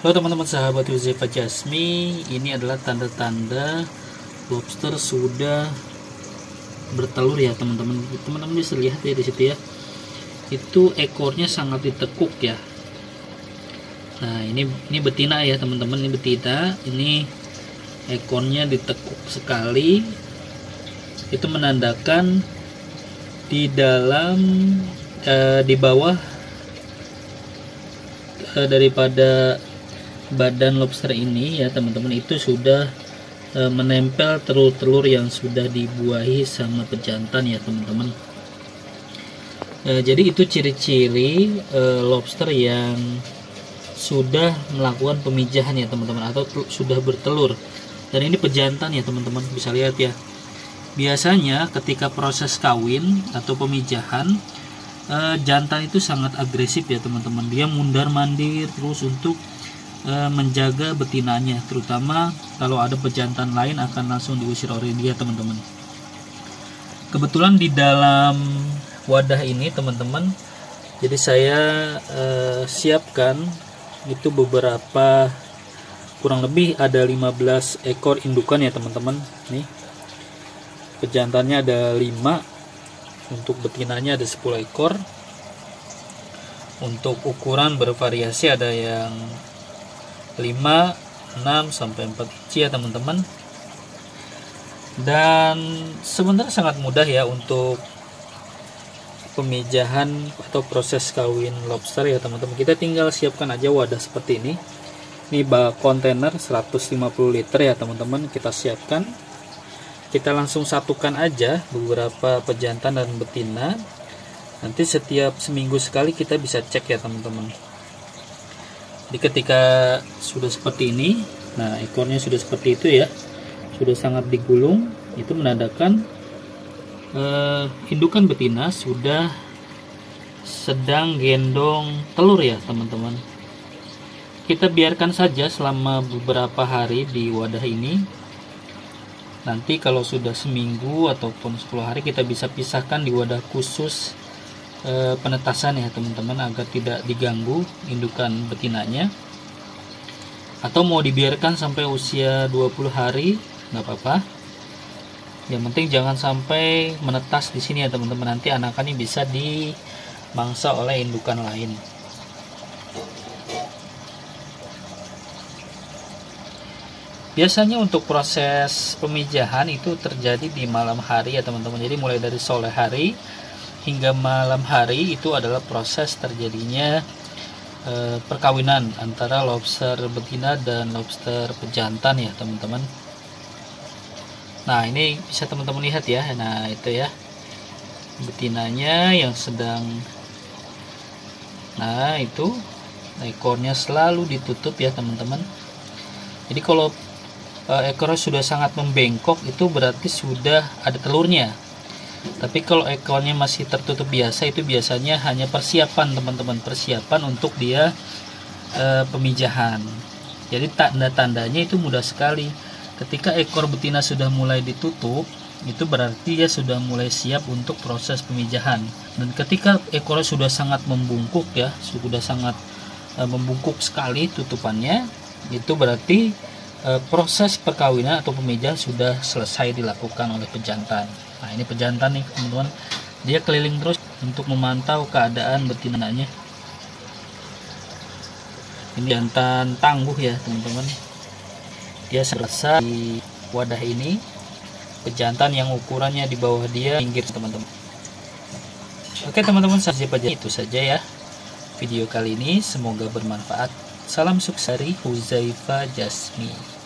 Halo teman-teman sahabat Huzefa Jasmi, ini adalah tanda-tanda lobster sudah bertelur ya teman-teman. Teman-teman bisa lihat ya di situ ya. Itu ekornya sangat ditekuk ya. Nah, ini ini betina ya teman-teman, ini betina. Ini ekornya ditekuk sekali. Itu menandakan di dalam eh, di bawah eh, daripada badan lobster ini ya teman-teman itu sudah e, menempel telur-telur yang sudah dibuahi sama pejantan ya teman-teman. E, jadi itu ciri-ciri e, lobster yang sudah melakukan pemijahan ya teman-teman atau sudah bertelur. Dan ini pejantan ya teman-teman bisa lihat ya. Biasanya ketika proses kawin atau pemijahan e, jantan itu sangat agresif ya teman-teman. Dia mundar mandir terus untuk e, menjaga betinanya terutama kalau ada pejantan lain akan langsung diusir oleh dia teman-teman. Kebetulan di dalam wadah ini teman-teman jadi saya e, siapkan itu beberapa kurang lebih ada 15 ekor indukan ya teman-teman. Nih pejantannya ada 5 untuk betinanya ada 10 ekor. Untuk ukuran bervariasi ada yang 5 6 sampai 4 inci ya teman-teman. Dan sebenarnya sangat mudah ya untuk pemijahan atau proses kawin lobster ya teman-teman. Kita tinggal siapkan aja wadah seperti ini. Ini bak kontainer 150 liter ya teman-teman. Kita siapkan. Kita langsung satukan aja beberapa pejantan dan betina. Nanti setiap seminggu sekali kita bisa cek ya teman-teman jadi ketika sudah seperti ini, nah ekornya sudah seperti itu ya, sudah sangat digulung, itu menandakan uh, indukan betina sudah sedang gendong telur ya teman-teman. Kita biarkan saja selama beberapa hari di wadah ini. Nanti kalau sudah seminggu ataupun 10 hari kita bisa pisahkan di wadah khusus e, penetasan ya teman-teman agar tidak diganggu indukan betinanya. Atau mau dibiarkan sampai usia 20 hari nggak apa-apa. Yang penting jangan sampai menetas di sini ya teman-teman. Nanti anakannya bisa dimangsa oleh indukan lain. Biasanya untuk proses pemijahan itu terjadi di malam hari ya teman-teman. Jadi mulai dari sore hari hingga malam hari itu adalah proses terjadinya e, perkawinan antara lobster betina dan lobster pejantan ya teman-teman. Nah ini bisa teman-teman lihat ya. Nah itu ya. Betinanya yang sedang nah itu ekornya selalu ditutup ya teman-teman. Jadi kalau e, ekornya sudah sangat membengkok itu berarti sudah ada telurnya tapi kalau ekornya masih tertutup biasa itu biasanya hanya persiapan teman-teman. Persiapan untuk dia e, pemijahan. Jadi tanda-tandanya itu mudah sekali. Ketika ekor betina sudah mulai ditutup itu berarti dia sudah mulai siap untuk proses pemijahan. Dan ketika ekornya sudah sangat membungkuk ya sudah sangat e, membungkuk sekali tutupannya itu berarti proses perkawinan atau pemijahan sudah selesai dilakukan oleh pejantan. Nah ini pejantan nih teman-teman. Dia keliling terus untuk memantau keadaan betinanya. Ini jantan tangguh ya teman-teman. Dia selesai di wadah ini. Pejantan yang ukurannya di bawah dia pinggir teman-teman. Oke teman-teman saja itu saja ya video kali ini. Semoga bermanfaat salam sukses dari Huzaifa Jasmi